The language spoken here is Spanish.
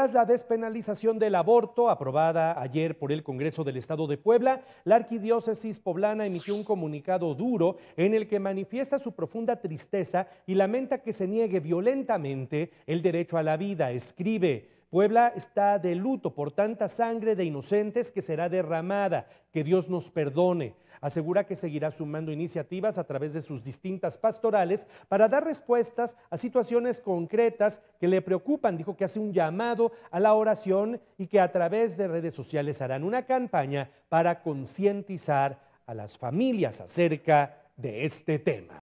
Tras la despenalización del aborto aprobada ayer por el Congreso del Estado de Puebla, la arquidiócesis poblana emitió un comunicado duro en el que manifiesta su profunda tristeza y lamenta que se niegue violentamente el derecho a la vida. Escribe, Puebla está de luto por tanta sangre de inocentes que será derramada. Que Dios nos perdone asegura que seguirá sumando iniciativas a través de sus distintas pastorales para dar respuestas a situaciones concretas que le preocupan. Dijo que hace un llamado a la oración y que a través de redes sociales harán una campaña para concientizar a las familias acerca de este tema.